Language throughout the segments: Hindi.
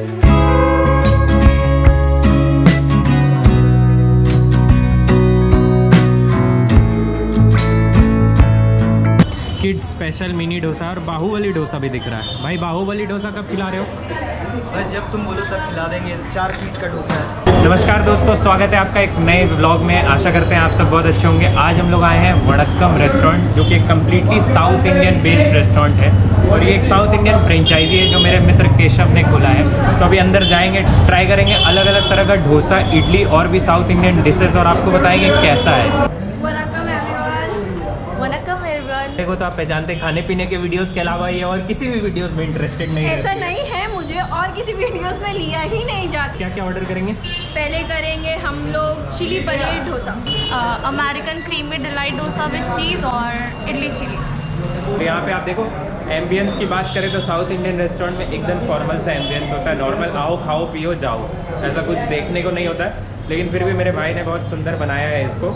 किड्स स्पेशल मिनी डोसा और बाहुबली डोसा भी दिख रहा है। भाई बाहुबली डोसा कब खिला रहे हो? बस जब तुम बोलो तब खिला देंगे। चार फीट का डोसा है। नमस्कार दोस्तों स्वागत है आपका एक नए ब्लॉग में। आशा करते हैं आप सब बहुत अच्छे होंगे। आज हम लोग आए हैं वड़क्कम रेस्टोरेंट जो कि completely south Indian based restaurant है। और ये एक साउथ इंडियन फ्रेंचाइजी है जो मेरे मित्र केशव ने खोला है। तो अभी अंदर जाएँगे ट्राई करेंगे। अलग अलग तरह का डोसा इडली और भी साउथ इंडियन डिशेज और आपको बताएँगे कैसा है। देखो तो आप पहचानते खाने पीने के वीडियोस के अलावा ये और किसी भी वीडियोस में इंटरेस्टेड नहीं ऐसा है नहीं है मुझे और किसी वीडियोस में लिया ही नहीं जाता। क्या क्या ऑर्डर करेंगे? पहले करेंगे हम लोग chilli paneer dosa. American creamy delight dosa with cheese और इडली चिली तो यहाँ पे आप देखो एम्बियंस की बात करें तो साउथ इंडियन रेस्टोरेंट में एकदम फॉर्मल सा एम्बियंस होता है। नॉर्मल आओ खाओ पियो जाओ। ऐसा कुछ देखने को नहीं होता है। लेकिन फिर भी मेरे भाई ने बहुत सुंदर बनाया है इसको।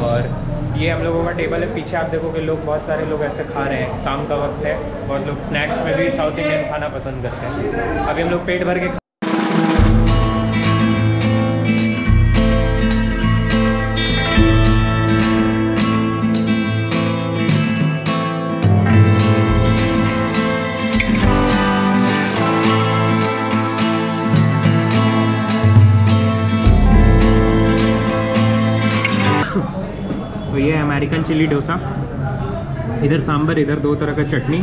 और ये हम लोगों का टेबल है। पीछे आप देखोगे लोग बहुत सारे लोग ऐसे खा रहे हैं। शाम का वक्त है बहुत लोग स्नैक्स में भी साउथ इंडियन खाना पसंद करते हैं। अभी हम लोग पेट भर के तो ये अमेरिकन चिली डोसा इधर सांबर इधर दो तरह का चटनी.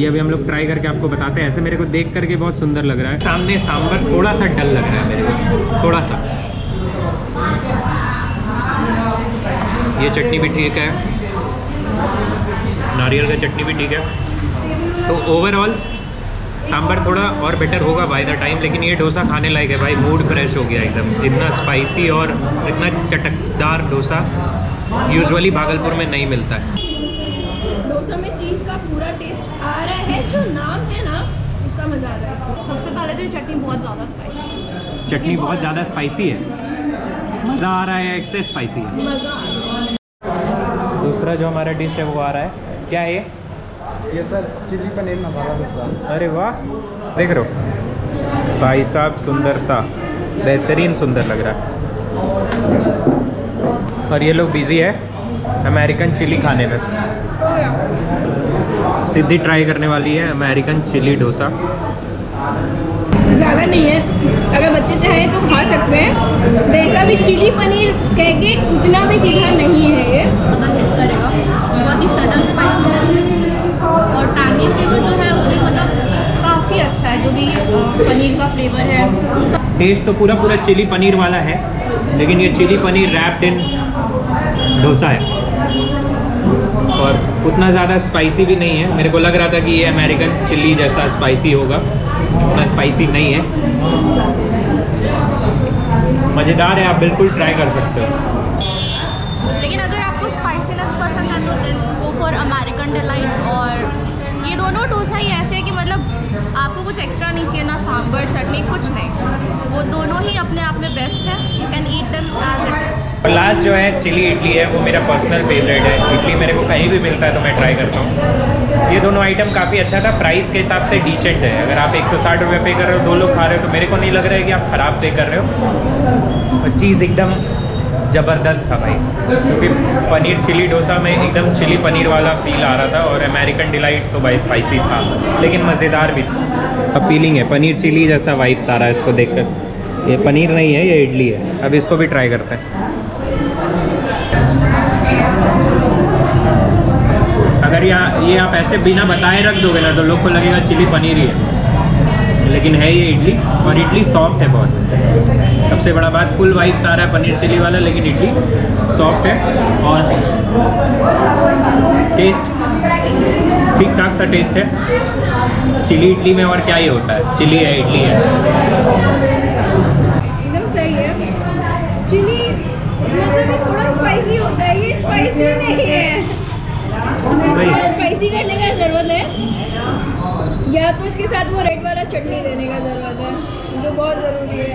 ये अभी हम लोग ट्राई करके आपको बताते हैं. ऐसे मेरे को देख करके बहुत सुंदर लग रहा है. सामने सांबर थोड़ा सा डल लग रहा है मेरे को. थोड़ा सा ये चटनी भी ठीक है. नारियल का चटनी भी ठीक है. तो ओवरऑल सांबर थोड़ा और बेटर होगा बाय द टाइम लेकिन ये डोसा खाने लायक है भाई मूड फ्रेश हो गया एकदम। इतना स्पाइसी और इतना चटकदार डोसा यूजुअली भागलपुर में नहीं मिलता है। डोसा में चीज़ का पूरा टेस्ट आ रहा है जो नाम है ना उसका मज़ा आ रहा है। सबसे पहले तो चटनी बहुत ज़्यादा स्पाइसी चटनी बहुत ज़्यादा स्पाइसी है। मज़ा आ रहा है एक से स्पाइसी है। मज़ा आ रहा है। दूसरा जो हमारा डिश है वो आ रहा है। क्या है ये सर चिली पनीर मसाला डोसा अरे वाह। देख रहे हो। भाई साहब सुंदरता। बेहतरीन सुंदर लग रहा है। और ये लोग बिज़ी है अमेरिकन चिली खाने में। सिद्धि ट्राई करने वाली है अमेरिकन चिली डोसा। ज़्यादा नहीं है। अगर बच्चे चाहें तो खा सकते हैं। वैसा भी चिली पनीर कह के उतना भी तीखा नहीं है ये। करेगा बहुत ही सडन स्पाइसीनेस है और टैंगी फ्लेवर जो है वो भी मतलब काफ़ी अच्छा है जो भी पनीर का फ्लेवर है। टेस्ट तो पूरा पूरा चिली पनीर वाला है लेकिन ये chilli paneer wrapped in dosa है। और उतना ज़्यादा स्पाइसी भी नहीं है। मेरे को लग रहा था कि ये अमेरिकन चिल्ली जैसा स्पाइसी होगा। उतना स्पाइसी नहीं है। मज़ेदार है आप बिल्कुल ट्राई कर सकते हो। लेकिन अगर आपको स्पाइसीनेस पसंद है तो then go for American delight और ये दोनों डोसा ही ऐसे मतलब आपको कुछ एक्स्ट्रा नहीं चाहिए, ना सांभर, चटनी, कुछ नहीं। वो दोनों ही अपने आप में बेस्ट है। यू कैन ईट देम और लास्ट जो है चिली इडली है, वो मेरा पर्सनल फेवरेट है। इडली मेरे को कहीं भी मिलता है तो मैं ट्राई करता हूँ। ये दोनों आइटम काफ़ी अच्छा था। प्राइस के हिसाब से डिसेंट है। अगर आप एक सौ साठ रुपये पे कर रहे हो, दो लोग खा रहे हो तो मेरे को नहीं लग रहा है कि आप ख़राब पे कर रहे हो। और चीज़ एकदम ज़बरदस्त था भाई। क्योंकि पनीर चिली डोसा में एकदम चिली पनीर वाला फील आ रहा था और अमेरिकन डिलाइट तो भाई स्पाइसी था, लेकिन मज़ेदार भी था। अपीलिंग है, पनीर चिली जैसा वाइब्स आ रहा है इसको देखकर। ये पनीर नहीं है, ये इडली है। अब इसको भी ट्राई करते हैं। अगर यहाँ, ये आप ऐसे बिना बताए रख दोगे ना तो लोग को लगेगा चिली पनीर ही है। लेकिन है ये इडली और इडली सॉफ्ट है बहुत। सबसे बड़ा बात फुल वाइब्स आ रहा है पनीर चिली वाला, लेकिन इडली सॉफ्ट है और टेस्ट ठीक ठाक सा टेस्ट है। चिली इडली में और क्या ही होता है चिली है, इडली है। एकदम सही है। चिली मतलब थोड़ा स्पाइसी होता है, ये स्पाइसी नहीं है। स्पाइसी करने का ज़रूरत है? या तो इसके साथ वो रेड वाला चटनी देने का ज़रूरत है जो बहुत ज़रूरी है।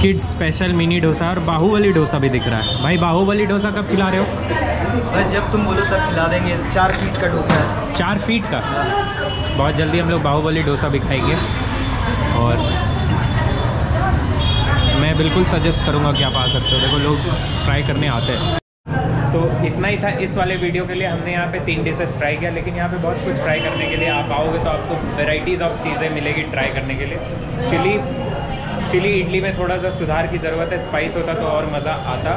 किड्स स्पेशल मिनी डोसा और बाहुबली डोसा भी दिख रहा है। भाई बाहुबली डोसा कब खिला रहे हो? बस जब तुम बोलो तब खिला देंगे। चार फीट का डोसा है। चार फीट का? बहुत जल्दी हम लोग बाहुबली डोसा भी खाएँगे। और मैं बिल्कुल सजेस्ट करूँगा कि आप आ सकते हो। देखो लोग ट्राई करने आते हैं। तो इतना ही था इस वाले वीडियो के लिए। हमने यहाँ पे तीन डिशेस ट्राई किया लेकिन यहाँ पे बहुत कुछ ट्राई करने के लिए आप आओगे तो आपको वेराइटीज़ ऑफ़ चीज़ें मिलेगी ट्राई करने के लिए। चिली चिली इडली में थोड़ा सा सुधार की ज़रूरत है स्पाइस होता तो और मज़ा आता।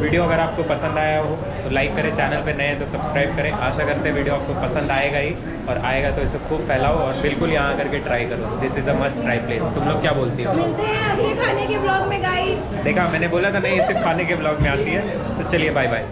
वीडियो अगर आपको पसंद आया हो तो लाइक करें चैनल पे नए हैं तो सब्सक्राइब करें। आशा करते हैं वीडियो आपको पसंद आएगा ही और आएगा तो इसे खूब फैलाओ और बिल्कुल यहाँ आकर के ट्राई करो। This is a must try place तुम लोग क्या बोलती हो? मिलते हैं अगले खाने के ब्लॉग में गाइस देखा मैंने बोला था नहीं सिर्फ़ खाने के ब्लॉग में आती है। तो चलिए बाय बाय